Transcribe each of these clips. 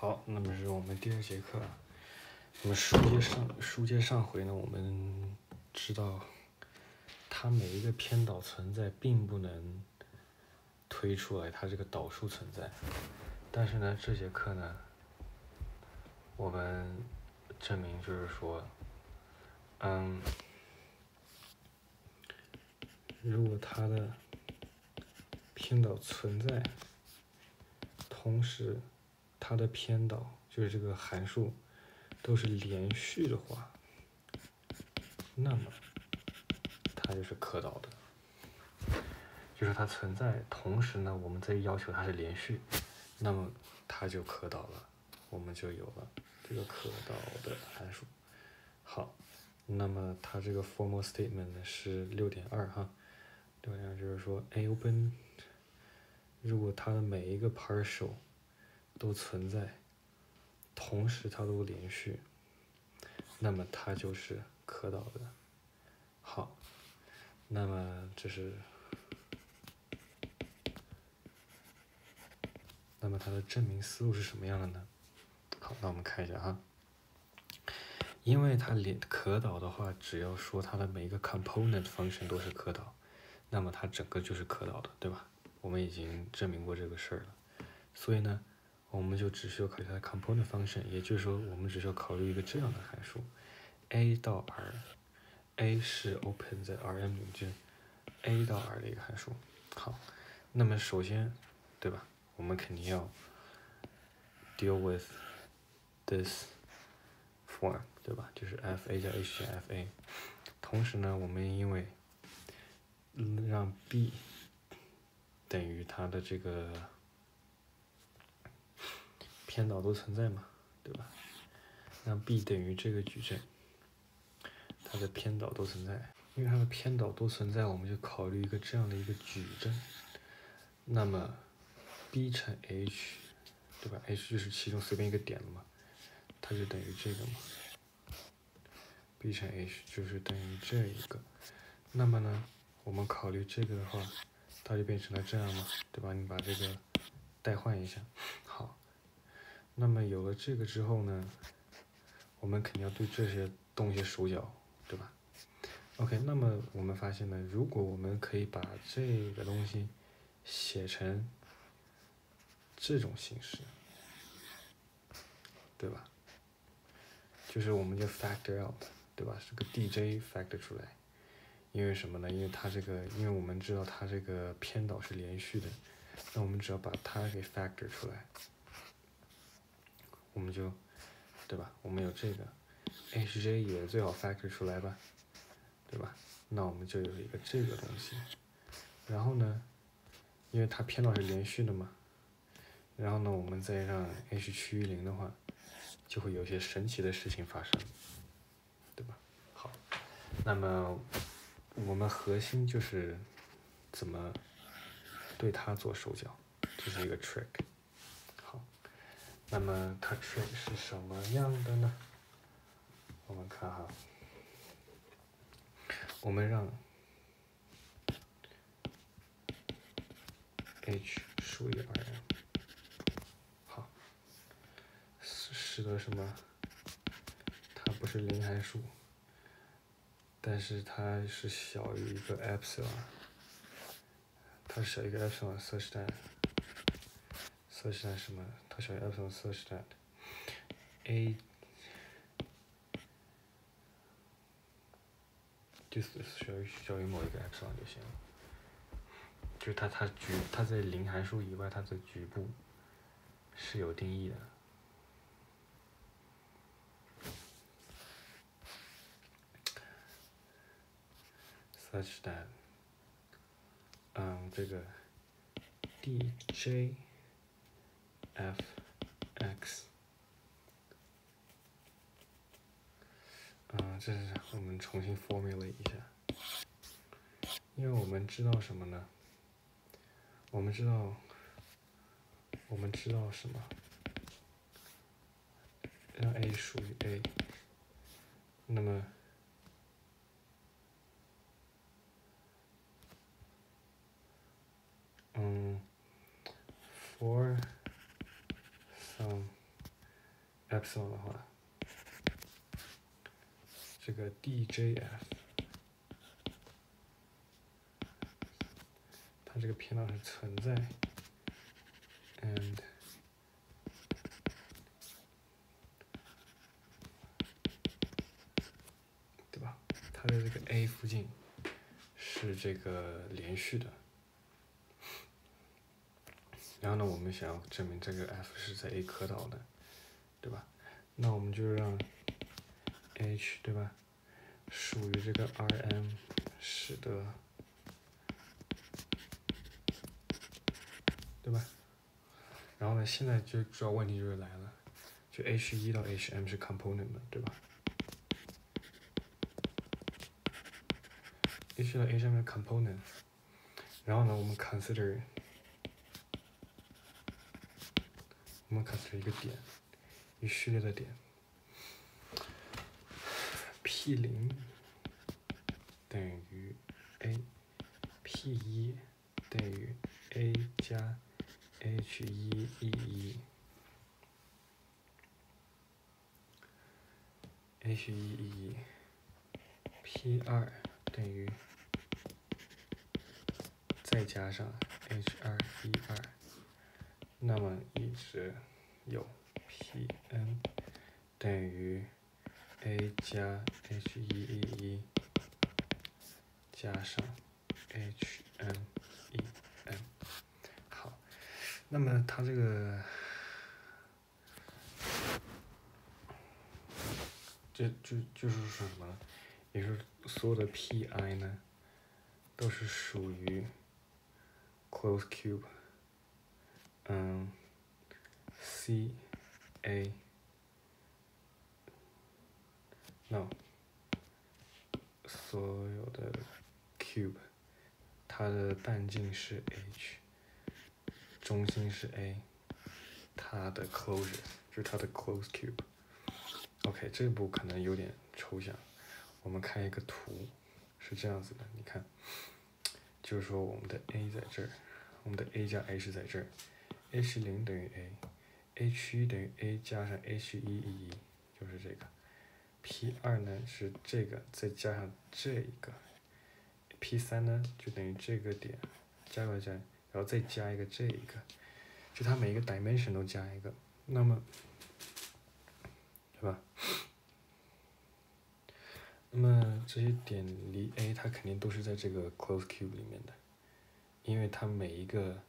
好，那么是我们第二节课。那么书接上书接上回呢，我们知道它每一个偏导存在并不能推出来它这个导数存在，但是呢，这节课呢，我们证明就是说，嗯，如果它的偏导存在，同时它的偏导就是这个函数都是连续的话，那么它就是可导的。就是它存在，同时呢，我们再要求它是连续，那么它就可导了，我们就有了这个可导的函数。好，那么它这个 formal statement 呢是六点二哈，六点二就是说 a open，如果它的每一个 partial 都存在，同时它都连续，那么它就是可导的。好，那么这是，那么它的证明思路是什么样的呢？好，那我们看一下哈。因为它连可导的话，只要说它的每一个 component function 都是可导，那么它整个就是可导的，对吧？我们已经证明过这个事儿了，所以呢。我们就只需要考虑它的 component function，也就是说，我们只需要考虑一个这样的函数，a 到 r，a 是 open 在 Rm 里就 a 到 r 的一个函数。好，那么首先，对吧？我们肯定要 deal with this form，对吧？就是 f_a 加 h 加 f_a。同时呢，我们因为让 b 等于它的这个。偏导都存在嘛，对吧？让 b 等于这个矩阵，它的偏导都存在。因为它的偏导都存在，我们就考虑一个这样的一个矩阵。那么 b 乘 h，对吧？h 就是其中随便一个点了嘛，它就等于这个嘛。b 乘 h 就是等于这一个。那么呢，我们考虑这个的话，它就变成了这样嘛，对吧？你把这个代换一下。那么有了这个之后呢，我们肯定要对这些动一些手脚，对吧？OK，那么我们发现呢，如果我们可以把这个东西写成这种形式，对吧？就是我们就 factor out，对吧？是个 DJ factor 出来，因为什么呢？因为它这个，因为我们知道它这个偏导是连续的，那我们只要把它给 factor 出来。我们就，对吧？我们有这个，hj 也最好 factor 出来吧，对吧？那我们就有一个这个东西，然后呢，因为它偏导是连续的嘛，然后呢，我们再让 h 趋于零的话，就会有些神奇的事情发生，对吧？好，那么我们核心就是怎么对它做手脚，这是一个 trick。那么它 trick 是什么样的呢？我们看哈，我们让 h 属于 Rm，好，使使得什么？它不是零函数，但是它是小于一个 epsilon，它小于一个 epsilon，such that，such that 什么？小于 epsilon such that a 就是小于小于某一个 epsilon 就行了，就是它它局它在零函数以外，它的局部是有定义的。such that，嗯，这个 dj f x，嗯，这是我们重新 formula 一下，因为我们知道什么呢？我们知道，我们知道什么？让 a 属于 a，那么，epsilon 的话，这个 DJF，它这个偏导是存在，and 对吧？它的这个 A 附近是这个连续的。然后呢，我们想要证明这个 F 是在 A 可导的，对吧？那我们就让 H 对吧，属于这个 Rm，使得，对吧？然后呢，现在就主要问题就是来了，就 H 一到 Hm 是 component 的，对吧？H 到 Hm 是 component，然后呢，我们 consider 我们 consider 一个点，一序列的点，P 零等于 A，P 一等于 A 加 H 一 E 一，H 一 E 一，P 二等于再加上 H 二 E 二。那么一直有 P_n 等于 a 加 h 一 e 一加上 h_n e_n。好，那么它这个，就就就是说什么呢？也是所有的 P_i 呢，都是属于 close cube，。嗯，C A no，所有的 cube，它的半径是 H，中心是 A，它的 closure 就是它的 close cube。OK，这步可能有点抽象，我们看一个图，是这样子的，你看，就是说我们的 A 在这儿，我们的 A 加 H 在这儿。h 零等于 a h 一等于 a 加上 h 一 e 一，就是这个。p 二呢是这个，再加上这一个。p 三呢就等于这个点，加过加，然后再加一个这一个，就它每一个 dimension 都加一个，那么，对吧？那么这些点离 a 它肯定都是在这个 closed cube 里面的，因为它每一个。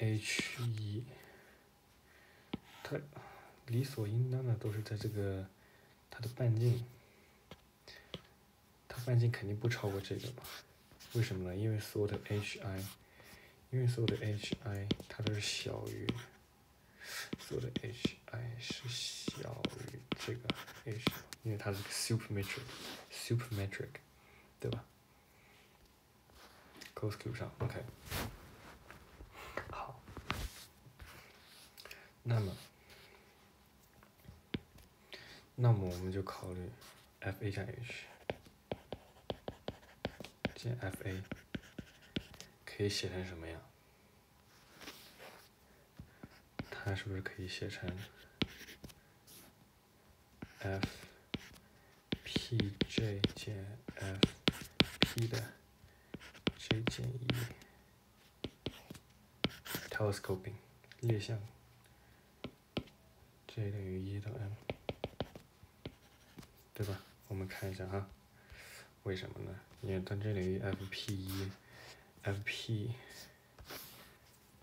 h 一，它理所应当的都是在这个它的半径，它半径肯定不超过这个嘛？为什么呢？因为所有的 hi，因为所有的 hi 它都是小于，所有的 hi 是小于这个 h，因为它是个 supermetric，supermetric，对吧 coscue 上，OK 好。那么，那么我们就考虑 f a 加 h 减 f a 可以写成什么样？它是不是可以写成 f p j 减 f p 的 j 减一 telescoping 列项？j 等于一到 m，对吧？我们看一下哈，为什么呢？因为它这里 f p 一，f p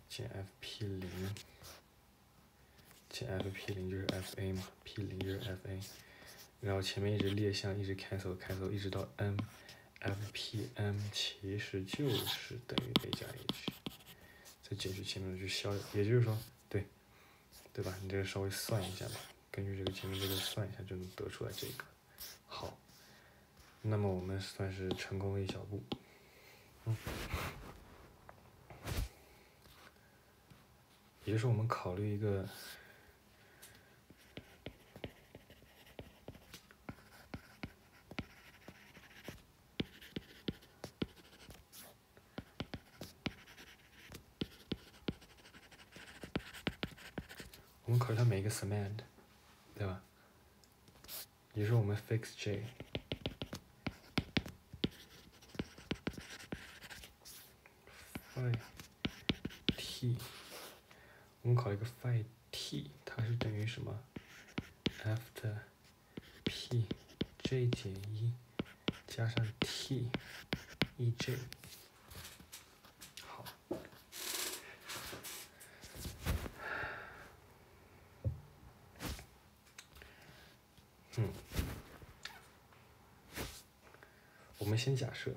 减 f p 零减 f p 零就是 f a 嘛，p 零就是 f a，然后前面一直列项，一直 cancel cancel，一直到 m，f p m 其实就是等于 a 加 h，再减去前面的就消，也就是说。对对吧？你这个稍微算一下吧，根据这个前面这个算一下就能得出来这个。那么我们算是成功了一小步。嗯，也就是我们考虑一个，我们考虑它每一个 s e m a n d 对吧？也就是我们 fix j。phi t，我们考一个 phi t，它是等于什么？f 的 p j 减一加上 t e j。好，嗯，我们先假设。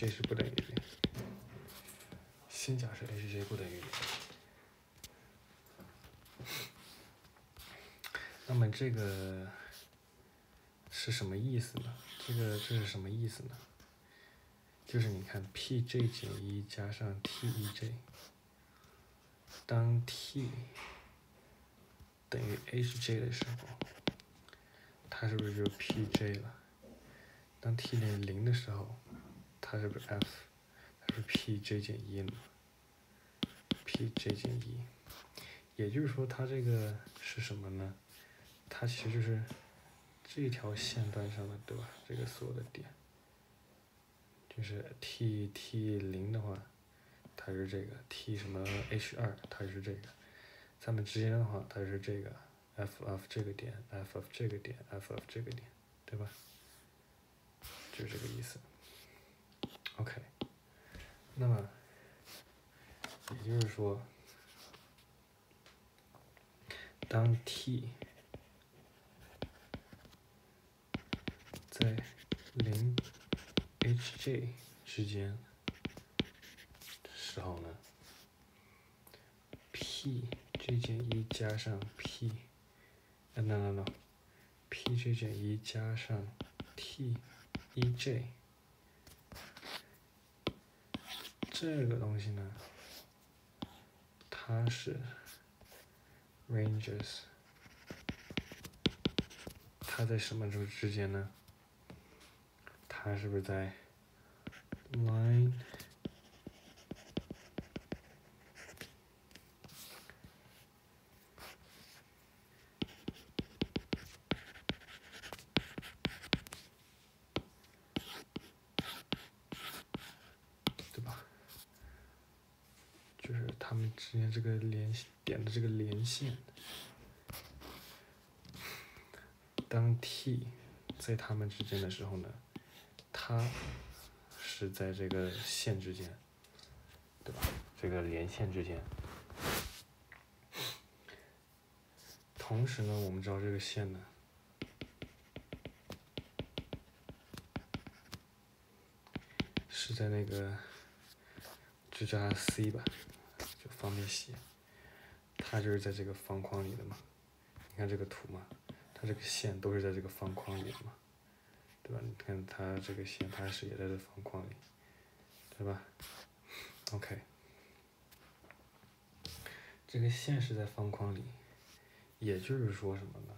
这是不等于零。先假设 Hj 不等于零。那么这个是什么意思呢？这个这是什么意思呢？就是你看 Pj 减一加上 Tej，当 T 等于 Hj 的时候，它是不是就 Pj 了？当 T 等于零的时候。它是不是 f？它是 p j 减一呢 p j 减一，也就是说，它这个是什么呢？它其实就是这条线段上的，对吧？这个所有的点，就是 t t 零的话，它是这个 t 什么 h 二，它是这个。它们之间的话，它是这个 f of 这个点，f of 这个点，f of 这个点，对吧？就是这个意思。OK，那么也就是说，当 t 在零 hj 之间的时候呢，p j 减一加上 p，呃，no no no，p j 减一加上 t e j。这个东西呢，它是 ranges，它在什么之之间呢？它是不是在 line？他们之间这个连点的这个连线，当 t 在它们之间的时候呢，它是在这个线之间，对吧？这个连线之间。同时呢，我们知道这个线呢，是在那个，就叫它 C 吧。方便写，它就是在这个方框里的嘛。你看这个图嘛，它这个线都是在这个方框里的嘛，对吧？你看它这个线，它是也在这方框里，对吧？OK，这个线是在方框里，也就是说什么呢？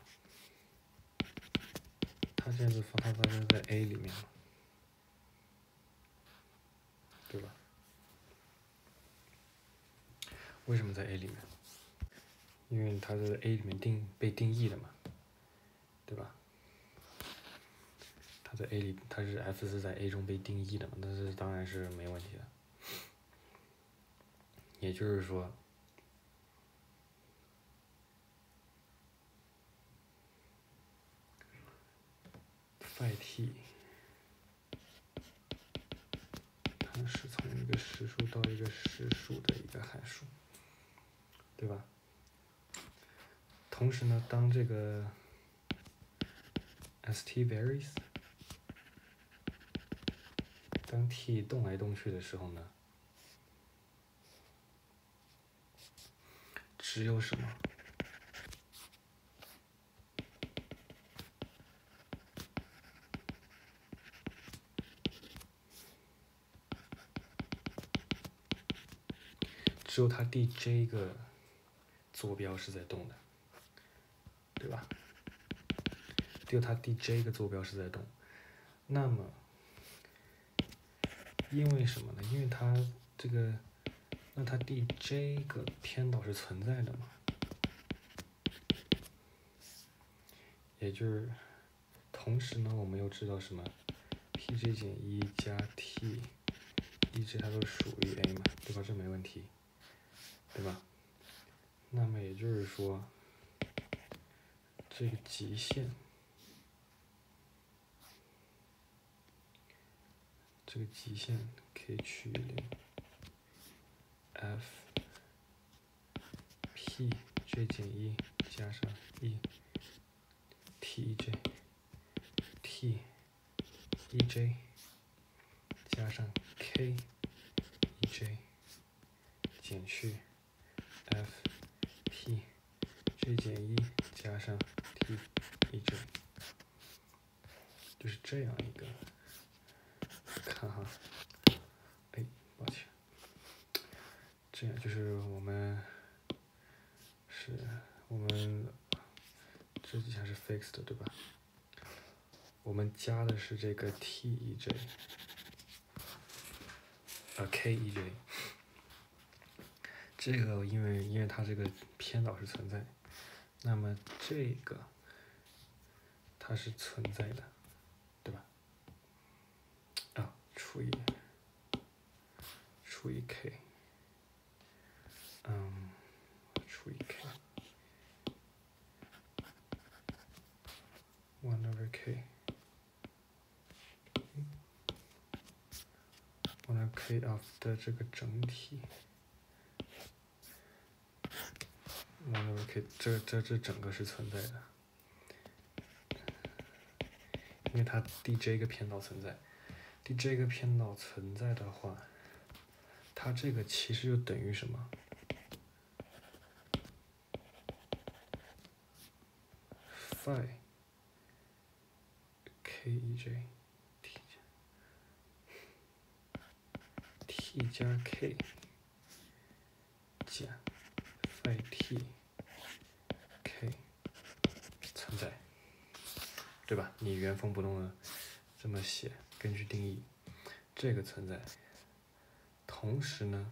它现在是它发生在 A 里面了，对吧？为什么在 A 里面？因为它是 A 里面定被定义的嘛，对吧？它在 A 里，它是 F 是在 A 中被定义的嘛，那是当然是没问题的。也就是说，phi t 它是从一个实数到一个实数的一个函数。对吧？同时呢，当这个 st varies，当 t 动来动去的时候呢，只有什么？只有它 d j 一个。坐标是在动的，对吧？就它第 j 个坐标是在动，那么因为什么呢？因为它这个，那它 DJ 个偏导是存在的嘛？也就是，同时呢，我们又知道什么？pj 减一加 t，一直它都属于 a 嘛，对吧？这没问题，对吧？那么也就是说，这个极限，这个极限可以趋于零，f p j 减一加上一。t j t e j 加上 k e j 减去 f j 减一加上 t e j，就是这样一个。看哈，哎，抱歉，这样就是我们是我们。这几项是 fixed 对吧？我们加的是这个 t e j，啊 k e j，这个因为因为它这个偏导是存在，那么这个它是存在的，对吧？啊，除以除以 k，嗯，除以 k。one over k，one over k of 的这个整体，one over k 这这这整个是存在的，因为它 d 这个偏导存在，d 这个偏导存在的话，它这个其实就等于什么？phi。k e j t 加 t 加 k 减 phi t k 存在，对吧？你原封不动的这么写，根据定义，这个存在。同时呢，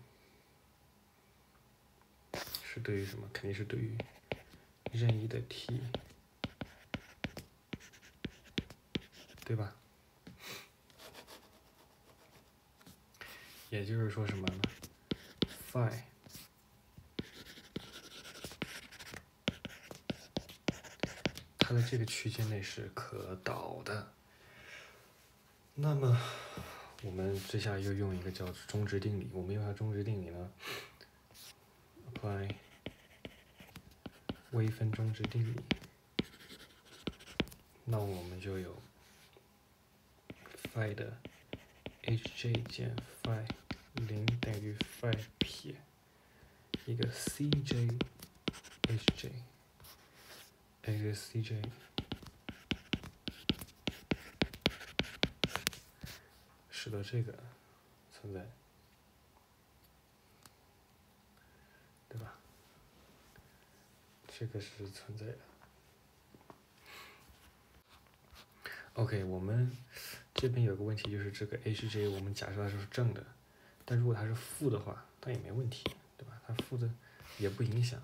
是对于什么？肯定是对于任意的 t。对吧？也就是说什么呢？phi，它在这个区间内是可导的。那么，我们这下又用一个叫中值定理。我们用它中值定理呢？apply 微分中值定理。那我们就有。phi 的 hj 减 phi 零等于 phi 撇一个 cj hj，一个 cj 使得这个存在，对吧？这个是存在的。OK，我们。这边有个问题，就是这个 hj 我们假设它是正的，但如果它是负的话，它也没问题，对吧？它负的也不影响。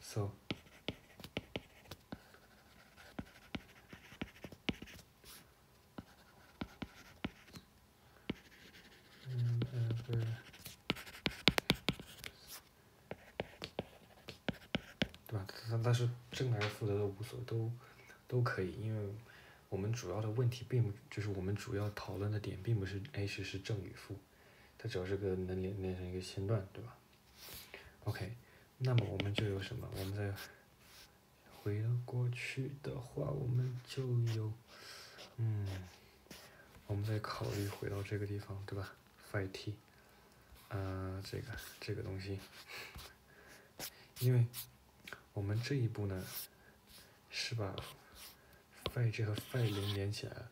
So，嗯呃不是，对吧？它它是正还是负的都无所都都可以，因为。我们主要的问题并不就是我们主要讨论的点，并不是 h 是正与负，它只要是个能连连成一个线段，对吧？OK，那么我们就有什么？我们再回到过去的话，我们就有，嗯，我们再考虑回到这个地方，对吧？phi t，啊，这个这个东西，因为我们这一步呢，是把。phi j 和 phi 零连起来了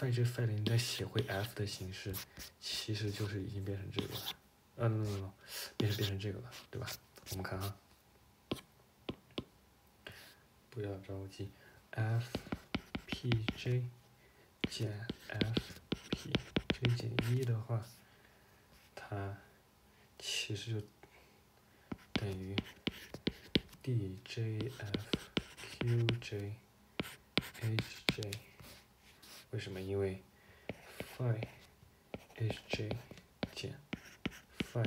，phi j phi 零再写回 f 的形式，其实就是已经变成这个了，嗯，变成变成这个了，对吧？我们看哈，不要着急，f p j 减 f p j 减一的话，它其实就等于 DJFQJHJ，为什么？因为 phi_HJ 减 phi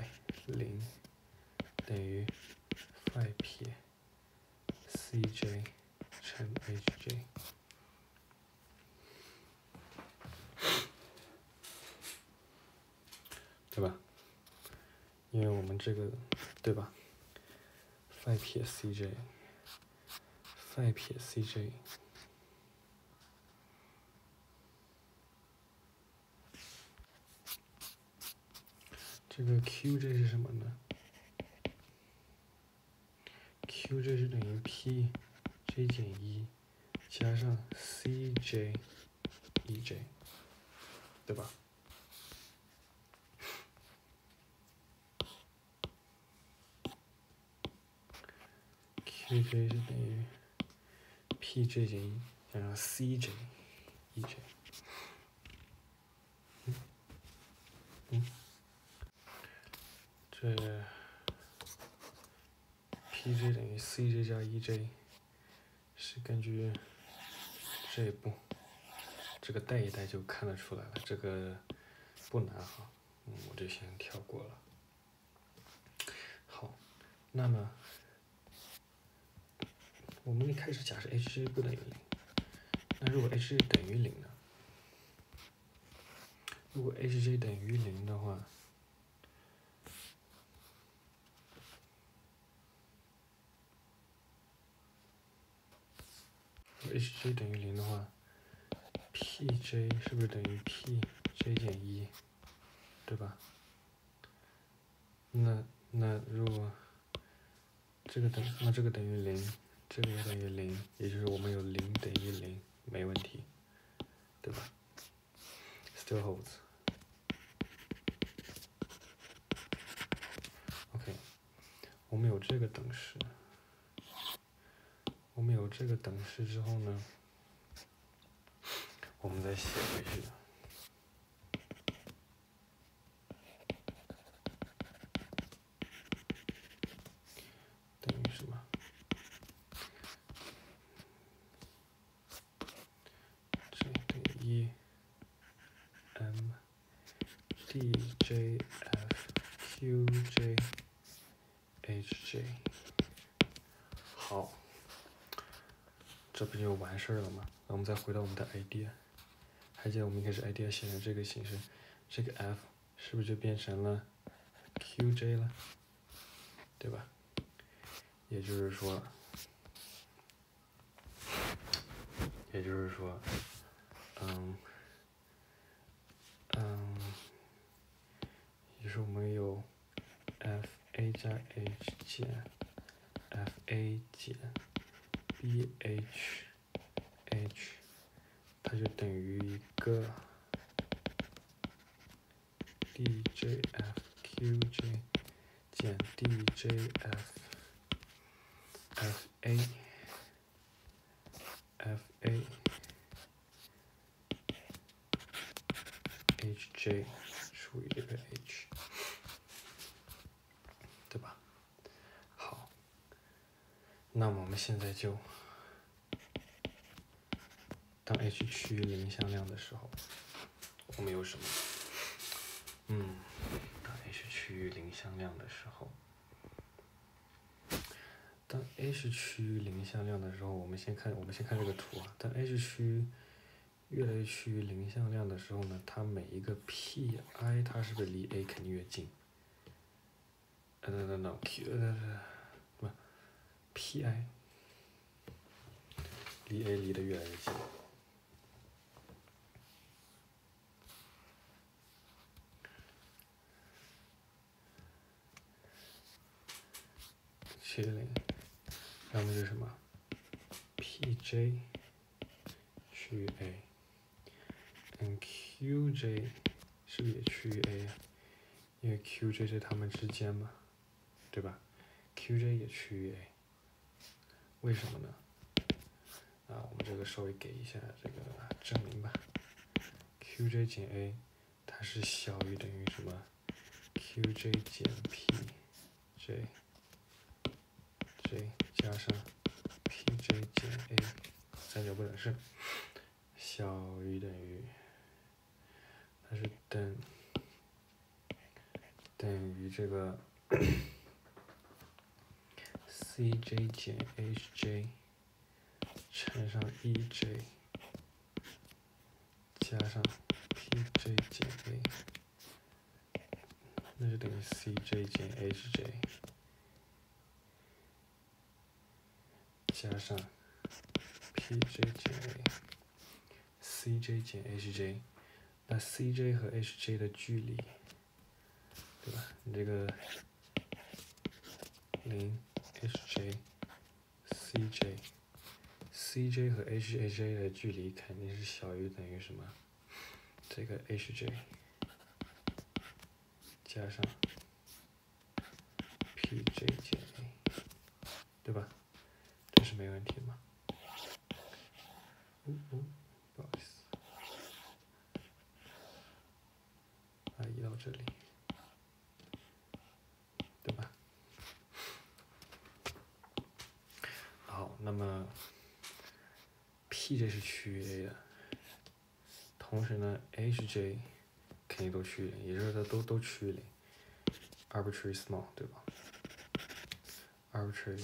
零等于 phi 撇 CJ 乘 HJ。对吧？因为我们这个，对吧 再撇 CJ 再撇 CJ 这个 QJ 是什么呢？QJ 是等于 PJ 减一加上 CJ EJ 对吧？PJ 是等于 PJ 减一加上 CJ EJ，嗯，嗯，这 PJ 等于 CJ 加 EJ 是根据这一步，这个带一带就看得出来了，这个不难哈，嗯，我就先跳过了。好，那么。我们一开始假设 HJ 不等于零，那如果 HJ 等于零呢？如果 HJ 等于零的话，HJ 等于零的话，PJ 是不是等于 PJ 减一？对吧？那那如果这个等，那这个等于零。这个也等于零，也就是我们有零等于零，没问题，对吧？Still holds。OK，我们有这个等式，我们有这个等式之后呢，我们再写回去。这不就完事儿了吗？那我们再回到我们的 idea，还记得我们一开始 idea 写成这个形式，这个 f 是不是就变成了 qj 了？对吧？也就是说，也就是说，嗯，嗯，就是我们有 fa 加 h 减 fa 减。b h h，它就等于一个 d j f q j 减 d j f f a f a h j 除以这个 h，对吧？好，那么我们现在就。当 h 趋于零向量的时候，我们有什么？嗯，当 h 趋于零向量的时候，当 h 趋于零向量的时候，我们先看，我们先看这个图啊。当 h 趋于越来越趋于零向量的时候呢，它每一个 p i 它是不是离 a 肯定越近？呃，no no no，q 呃不，p i 离 a 离得越来越近。趋于零，要么就是什么？Pj 趋于 a，嗯，Qj 是不是也趋于 a 呀？因为 Qj 在它们之间嘛，对吧？Qj 也趋于 a，为什么呢？啊，我们这个稍微给一下这个证明吧。Qj 减 a，它是小于等于什么 qj 减 pj j 加上 pj 减 a，三角不等式小于等于，它是等等于这个 cj 减 hj 乘上 ej 加上 pj 减 a，那就等于 cj 减 hj 加上 pj 减 a，cj 减 hj，那 cj 和 hj 的距离，对吧？你这个零 hj，cj，cj 和 hj 的距离肯定是小于等于什么？这个 hj 加上 pj 减 a，对吧？这是没问题的嘛？哦哦，不好意思，啊，移到这里，对吧？好，那么 pj 是趋于 a 的，同时呢，hj 肯定都趋于零，也就是它都都趋于零，arbitrary small，对吧？arbitrary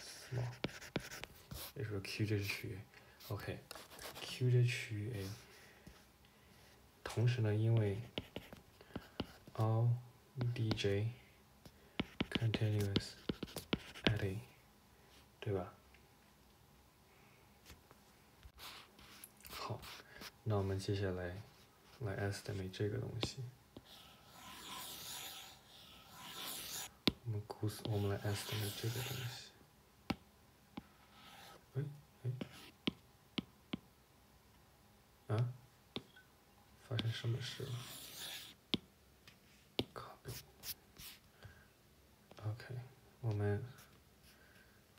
small，也就是 qj 是趋于，OK，QJ 趋于 a，同时呢，因为 all dj continuous at a，对吧？好，那我们接下来来 estimate 这个东西。我们估算，我们来 estimate 这个东西。哎哎，啊？发生什么事了？copy。OK，我们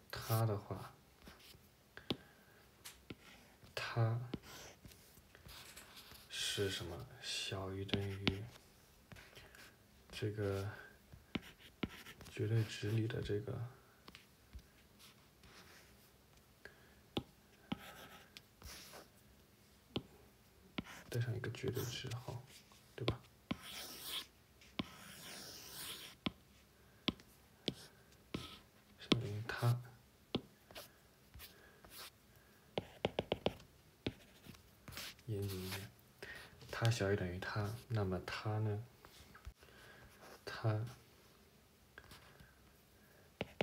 它的话，它是什么？小于等于这个对值里的这个带上一个绝对值号，对吧？小于它。严谨一点，它小于等于它，那么它呢？它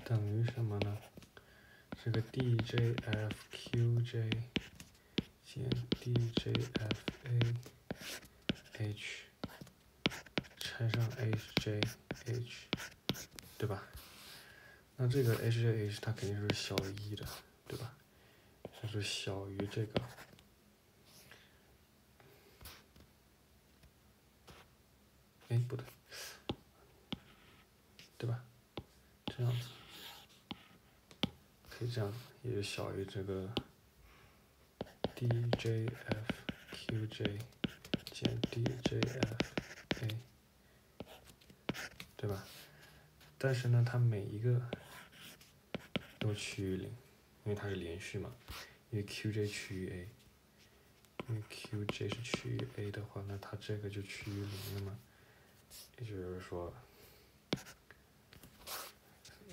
等于什么呢？这个 djfqj 减 djfah 拆上 hjh，对吧？那这个 hjh 它肯定是小于一的，对吧？它是小于这个。哎，不对，对吧？这样子，可以这样子，也就小于这个 djfqj 减 djfa，对吧？但是呢，它每一个都趋于零，因为它是连续嘛。因为 qj 趋于 a，因为 qj 是趋于 a 的话，那它这个就趋于零了嘛。也就是说，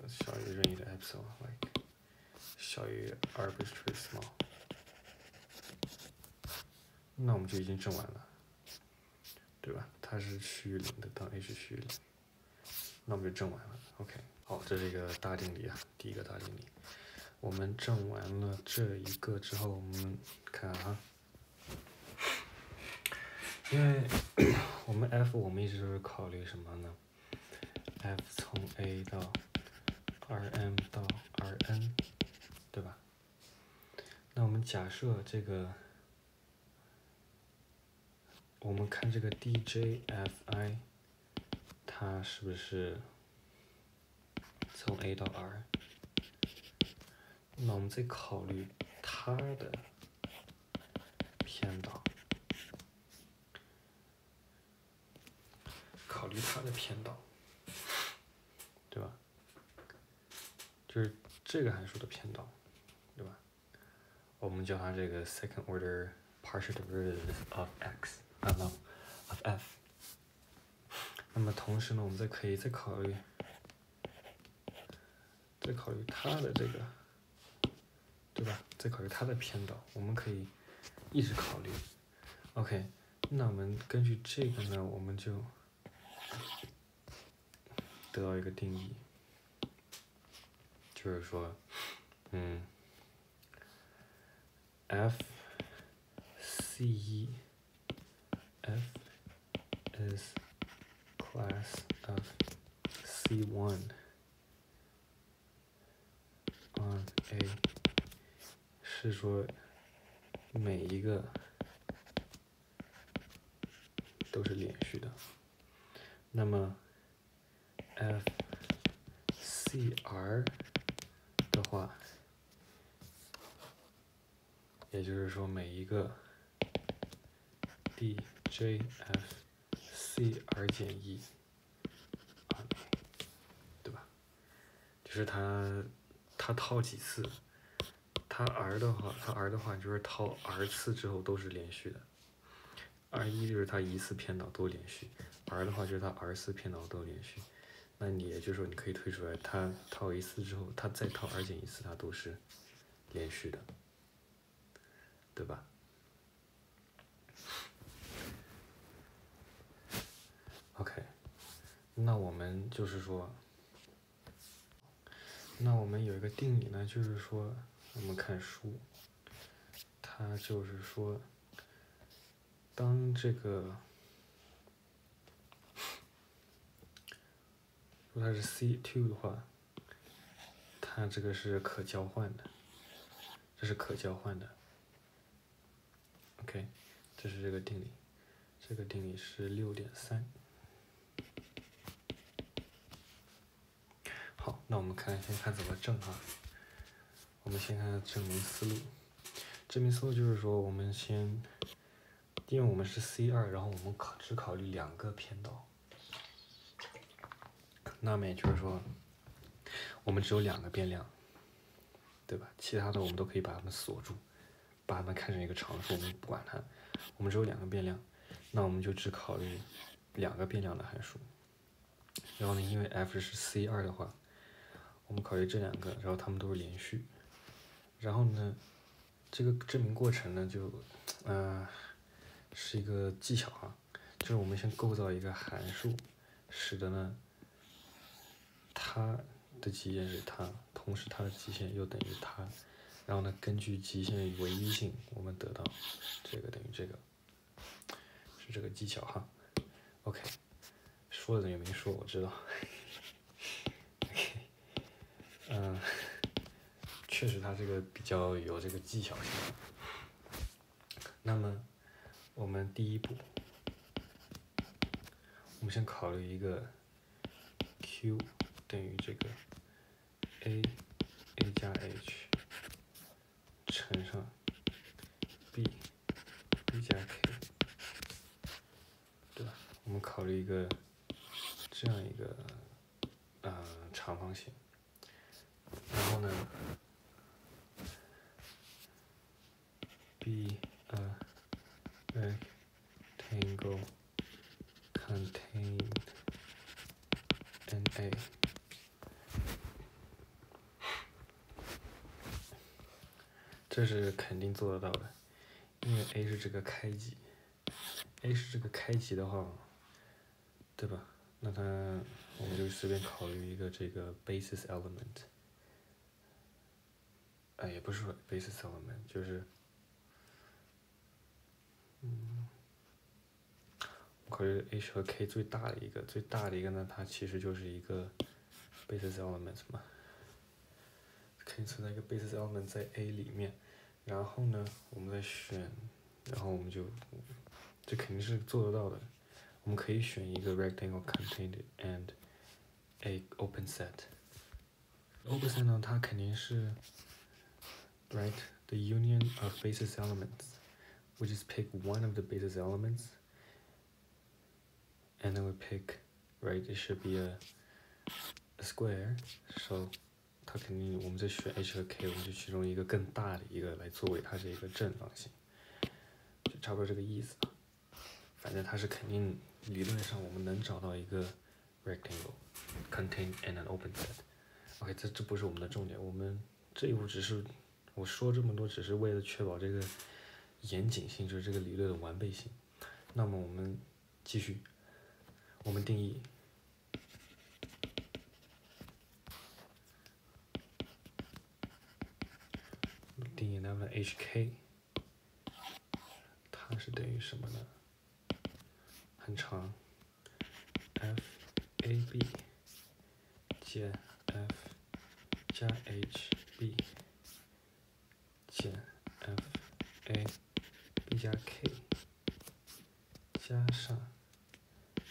小于任意的 epsilon，like 小于 arbitrary small，那我们就已经证完了，对吧？它是趋于零的，当 a 是趋于零，那我们就证完了。OK，好，这是一个大定理啊，第一个大定理。我们证完了这一个之后，我们看啊。因为 我们 f 我们一直都是考虑什么呢？f 从 a 到 Rm 到 Rn，对吧？那我们假设这个，我们看这个 djfi，它是不是从 a 到 R？那我们再考虑它的偏导。考虑它的偏导，对吧？就是这个函数的偏导，我们叫它这个 second order partial derivative of x，啊 no，of f。那么同时呢，我们再可以再考虑，再考虑它的这个，对吧？再考虑它的偏导，我们可以一直考虑。OK，那我们根据这个呢，我们就得到一个定义，就是说，嗯 ，f c 一 f is class of c1 on a 是说每一个都是连续的，那么 f c r 的话， 也就是说每一个 d j f c r 减一，对吧？就是它它套几次，它 r 的话，它 r 的话就是套 r 次之后都是连续的。r 一就是它一次偏导都连续，r 的话就是它 r 次偏导都连续。那你也就是说你可以推出来，它套一次之后，它再套 r 减一次，它都是连续的，对吧？OK，那我们就是说，那我们有一个定理呢，就是说，我们看书，它就是说，当这个，如果它是 C two 的话，它这个是可交换的，这是可交换的。OK，这是这个定理，这个定理是六点三。好，那我们看，先看怎么证哈。我们先看证明思路。证明思路就是说，我们先，因为我们是 C 二，然后我们考只考虑两个偏导。那么也就是说，我们只有两个变量，对吧？其他的我们都可以把它们锁住，把它们看成一个常数，我们不管它。我们只有两个变量，那我们就只考虑两个变量的函数。然后呢，因为 f 是 C 二的话。我们考虑这两个，然后它们都是连续。然后呢，这个证明过程呢，就，呃，是一个技巧啊，就是我们先构造一个函数，使得呢，它的极限是它，同时它的极限又等于它，然后呢，根据极限与唯一性，我们得到这个等于这个，是这个技巧哈。OK，说了等于没说，我知道。嗯，确实，它这个比较有这个技巧性。那么，我们第一步，我们先考虑一个 q 等于这个 a a 加 h 乘上 b b 加 k，对吧？我们考虑一个这样一个呃长方形。然后呢？Be a rectangle contain n a。这是肯定做得到的，因为 a 是这个开极，a 是这个开极的话，对吧？那它我们就随便考虑一个这个 basis element。哎，也不是说 basis element，就是，嗯，考虑 h 和 k 最大的一个，最大的一个呢，它其实就是一个 basis element 嘛，可以存在一个 basis element 在 a 里面，然后呢，我们再选，然后我们就，这肯定是做得到的，我们可以选一个 rectangle contained and a open set，open set 呢，它肯定是。right? The union of basis elements. We just pick one of the basis elements and then we pick right? It should be a a square. So 肯定我们在选 h 和 k，我们就其中一个更大的一个来作为它这一个正方形，就差不多这个意思。反正它是肯定理论上我们能找到一个 rectangle contain in an open set。OK，这这不是我们的重点，我们这一步只是我说这么多，只是为了确保这个严谨性，就是这个理论的完备性。那么我们继续，我们定义。定义 lambda hk，它是等于什么呢？很长，f a b 减 f 加 h b 减 f a b 加 k 加上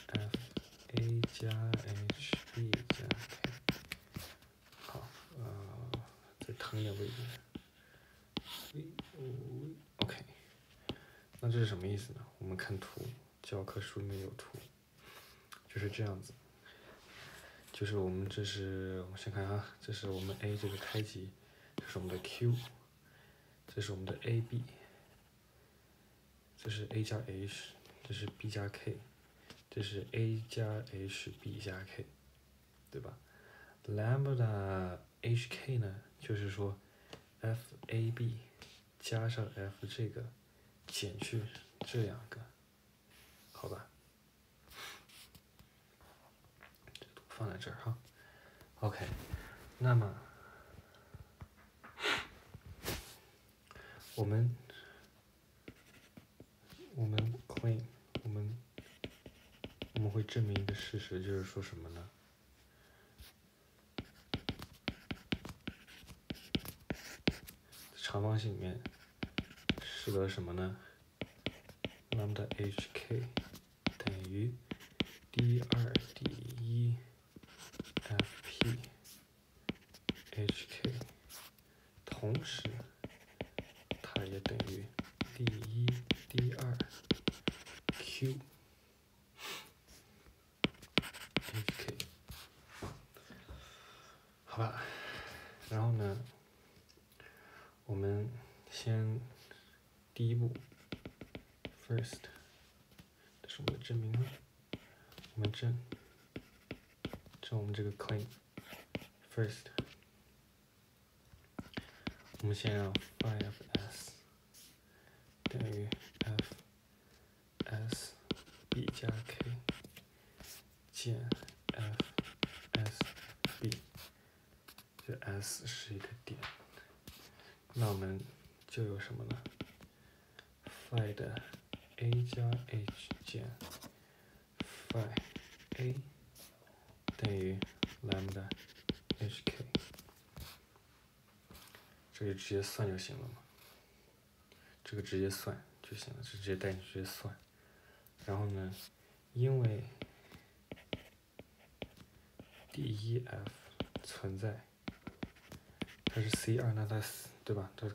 f a 加 h b 加 k。好，呃，再腾一点位置。OK，那这是什么意思呢？我们看图，教科书里面有图，就是这样子。就是我们这是，我先看啊，这是我们 A 这个开极，这是我们的 Q，这是我们的 AB，这是 A 加 H，这是 B 加 K，这是 A 加 HB 加 K，对吧？Lambda HK 呢，就是说 FAB。加上 f 这个，减去这两个，好吧？放在这儿哈。OK，那么我们我们 claim 我们我们会证明一个事实，就是说什么呢？长方形里面。是个什么呢？lambda hk 等于 d 二 d 一 fp hk，同时它也等于 d 一 d 二 q hk，好吧，然后呢，我们先。第一步，first，这是我们的证明了，我们证，证我们这个 claim，first，我们先让 phi of s 等于 f s b 加 k 减 f s b，这 s 是一个点，那我们就有什么呢？phi 的 a 加 h 减 phi a 等于 lambda hk，这个直接算就行了嘛？这个直接算就行了，直接带你直接算。然后呢，因为 d 一 f 存在，它是 c 二，那它对吧？它。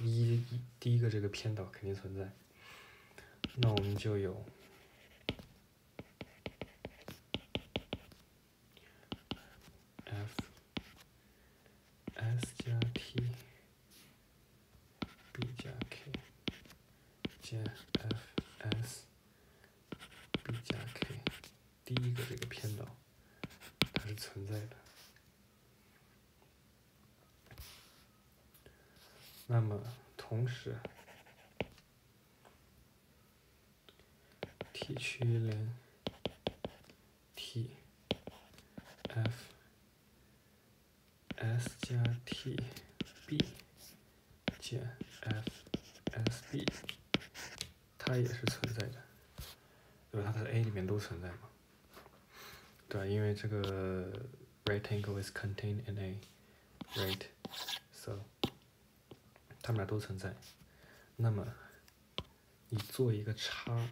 一一第一个这个偏导肯定存在，那我们就有 f s 加 t b 加 k 减 f s b 加 k，第一个这个偏导它是存在的。那么，同时，T 趋于零，T F S 加 T B 减 F S B，它也是存在的，对吧？它在 A 里面都存在嘛？对，因为这个 rectangle is contained in A，right？So 它们俩都存在，那么你做一个叉，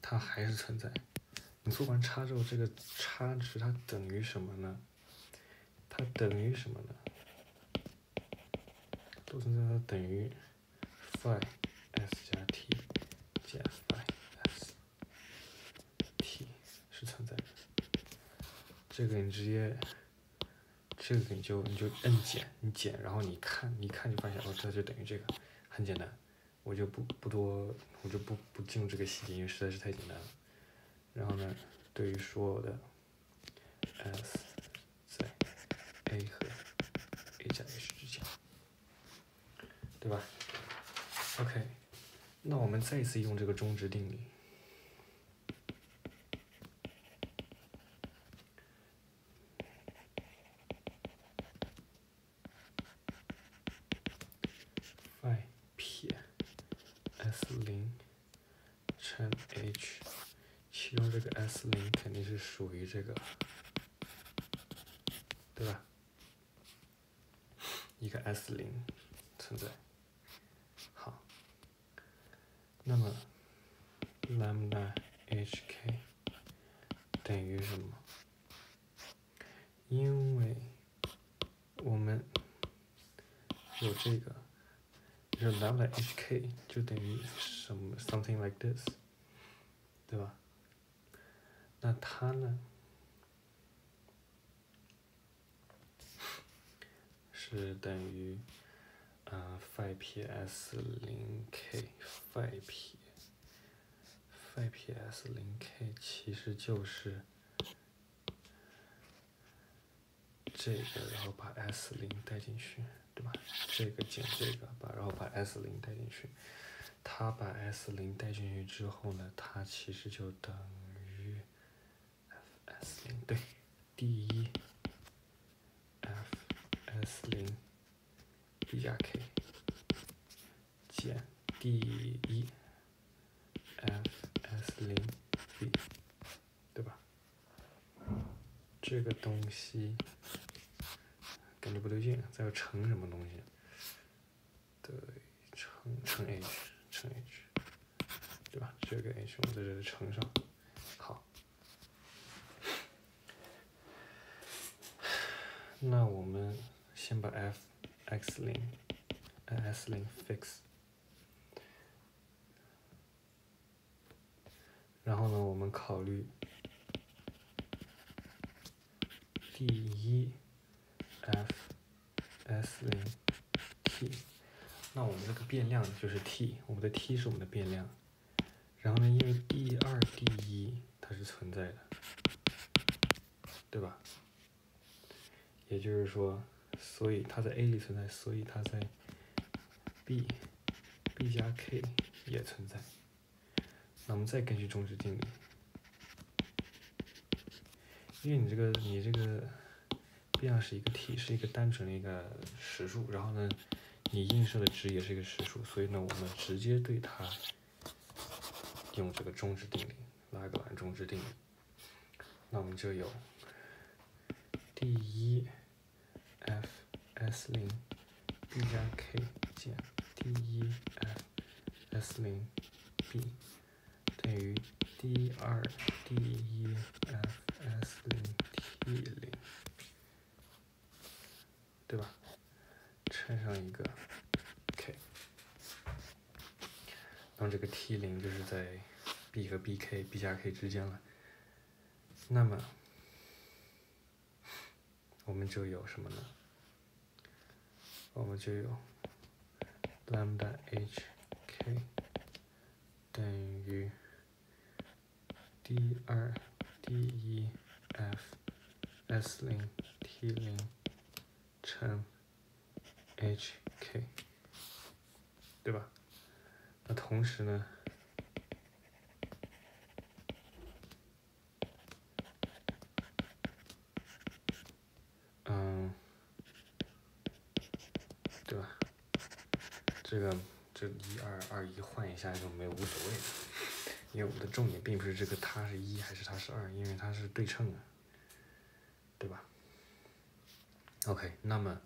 它还是存在。你做完叉之后，这个叉值它等于什么呢？它等于什么呢？都存在，它等于 phi s 加 t 减 phi s t 是这个你直接，这个你就你就摁减，你减，然后你看，你看就发现哦，这就等于这个，很简单，我就不不多，我就不不进入这个细节，因为实在是太简单了。然后呢，对于所有的 s 在 a 和 a 加 h 之间，对吧？OK，那我们再一次用这个中值定理。y 撇 s 零乘 h 其中这个 s 零肯定是属于这个对吧？一个 s 零存在。好，那么 lambda HK 等于什么？因为我们有这个，就是 lambda HK 就等于什么 something like this，对吧？那它呢？是等于，呃，phi p s 零 k phi p phi p s 零 k 其实就是这个，然后把 s 零带进去，对吧？这个减这个，把然后把 s 零带进去，它把 s 零带进去之后呢，它其实就等。于 f s 零对，d 一 f s 零 b 加 k 减 d 一 f s 零 b，对吧？这个东西感觉不对劲，再要乘什么东西？对，乘乘 h 乘 h，对吧？这个 h 我们在这里乘上。好那我们先把 f x 零 s 零 fix，然后呢，我们考虑第一 f s 零 t，那我们这个变量就是 t，我们的 t 是我们的变量，然后呢，因为 d 二 d 一它是存在的，对吧？也就是说，所以它在 A 里存在，所以它在 B，B 加 K 也存在。那我们再根据中值定理，因为你这个你这个变量是一个 t，是一个单纯的一个实数，然后呢，你映射的值也是一个实数，所以呢，我们直接对它用这个中值定理，拉格朗中值定理，那我们就有第一。f s 零 b 加 k 减 d 一 f s 零 b 等于 d 二 d 一 f s 零 t 零，对吧？乘上一个 k，那么这个 t 零就是在 b 和 bk b 加 k 之间了。那么我们就有什么呢？我们就有 lambda h k 等于 d 二 d 一 f s 零 t 零乘 h k，对吧？那同时呢？嗯，对吧这个这一二二一换一下就没无所谓了，因为我们的重点并不是这个它是一还是它是二，因为它是对称的，对吧？OK，那么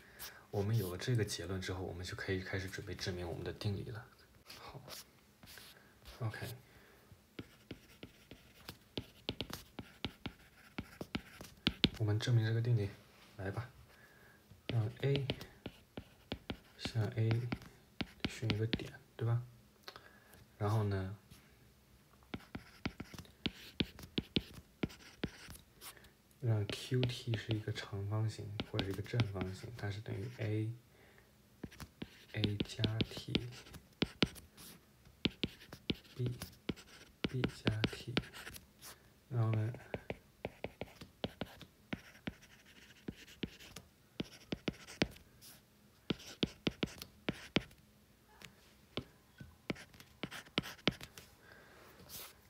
我们有了这个结论之后，我们就可以开始准备证明我们的定理了。好，OK，我们证明这个定理，来吧，让 a 向 a。选一个点，对吧？然后呢让 Qt 是一个长方形或者一个正方形，它是等于 a a 加 t b b 加 t，然后呢，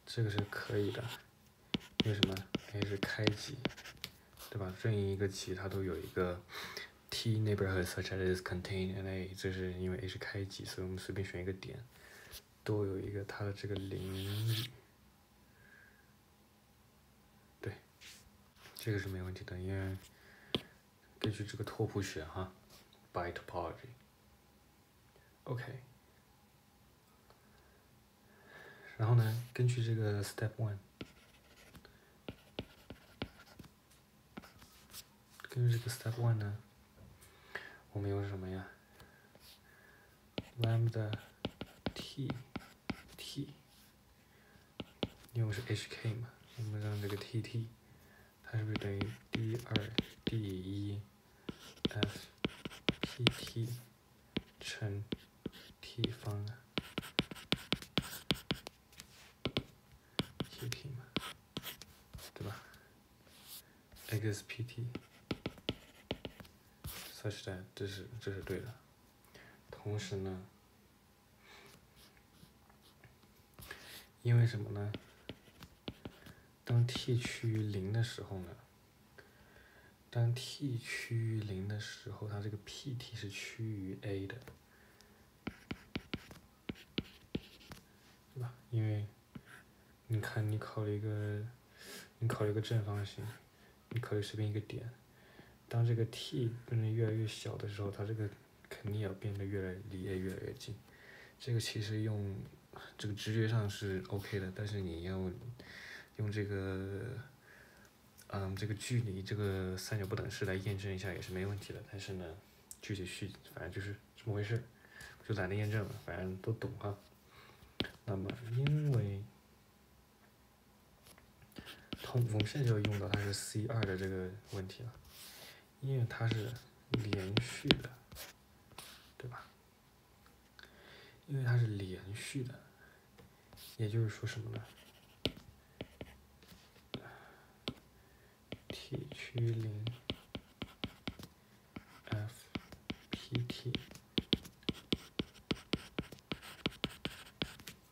这个是可以的，为什么？a 是开级。对吧？任意一个级它都有一个 t neighborhood such as contained a，这是因为 a 是开级，所以我们随便选一个点，都有一个它的这个邻对，这个是没问题的，因为根据这个拓扑学哈，by topology。OK，然后呢，根据这个 step one。根据这个 step one 呢，我们用什么呀？lambda t t，用的是 hk 嘛？我们让这个 t t，它是不是等于 d 二 d 一 f p t 乘 t 方啊？t t 嘛，对吧？x p t。such that 这是这是对的，同时呢，因为什么呢？当 t 趋于零的时候呢，当 t 趋于零的时候，它这个 pt 是趋于 a 的，对吧？因为你看，你考了一个，你考了一个正方形，你考虑随便一个点。当这个 t 变得越来越小的时候，它这个肯定要变得越来离 a 越来越近。这个其实用这个直觉上是 OK 的，但是你要用这个嗯这个距离这个三角不等式来验证一下也是没问题的。但是呢，具体续反正就是这么回事，就懒得验证了，反正都懂哈。那么因为通我们现在就要用到它是 c 二的这个问题了。因为它是连续的，对吧？因为它是连续的，也就是说什么呢？t 趋于零，f，pt，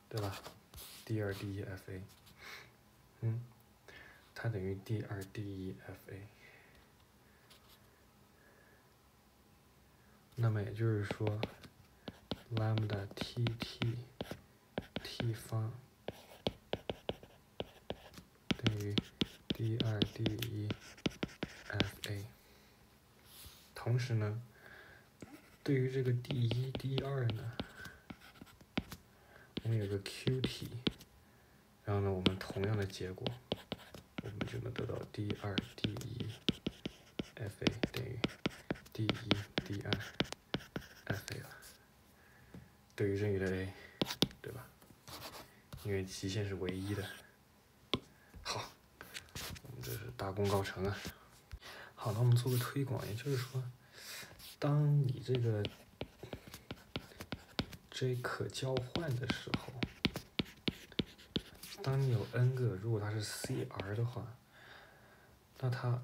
对吧？d 二 d 一 f_a，嗯，它等于 d 二 d 一 f_a。那么也就是说，lambda TT 一方等于 d 二 d 一 f a。同时呢，对于这个 d 一 d 二呢，我们有个 q t，然后呢，我们同样的结果，我们就能得到 d 二 d 一 f a 等于 d 一 d 二。对于任意的 a，因为极限是唯一的。好，我们这是大功告成啊。好，那我们做个推广，也就是说，当你这个 J 可交换的时候，当你有 n 个，如果它是 CR 的话，那它，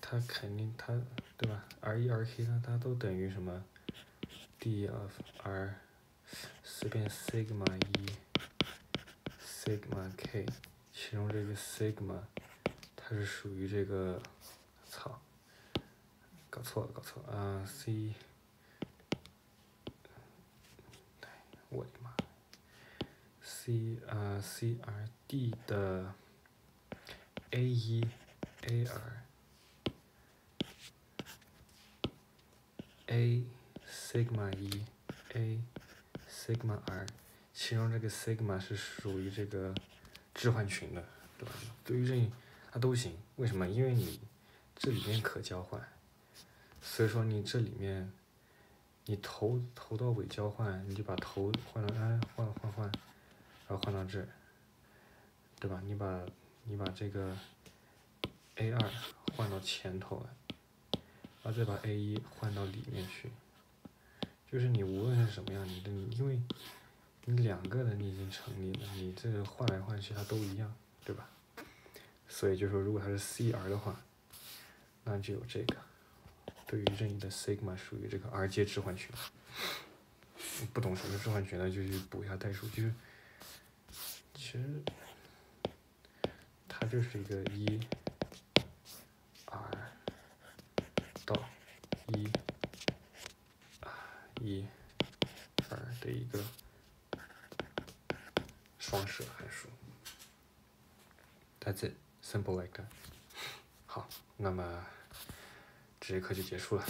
它肯定它。对吧？R 一、R k 它它都等于什么？D of R，随便 sigma 一，sigma k，其中这个 sigma，它是属于这个，操，搞错了，搞错了啊！C，我的妈！C 啊，C R D 的 A 一 A 二。a sigma 一 a sigma 二，其中这个 sigma 是属于这个置换群的，对吧？对于任意它都行，为什么？因为你这里面可交换，所以说你这里面你头头到尾交换，你就把头换到哎换换换，然后换到这，对吧？你把你把这个 a 二换到前头来，然后再把 a 一换到里面去，就是你无论是什么样，你的你因为你两个的你已经成立了，你这换来换去它都一样，对吧？所以就说如果它是 CR 的话，那就有这个，对于任意的 sigma 属于这个 R 阶置换群。不懂什么置换群的就去补一下代数，就是其实它就是一个一 R 到一一二的一个双摄函数。That's it, simple like that。好，那么这节课就结束了。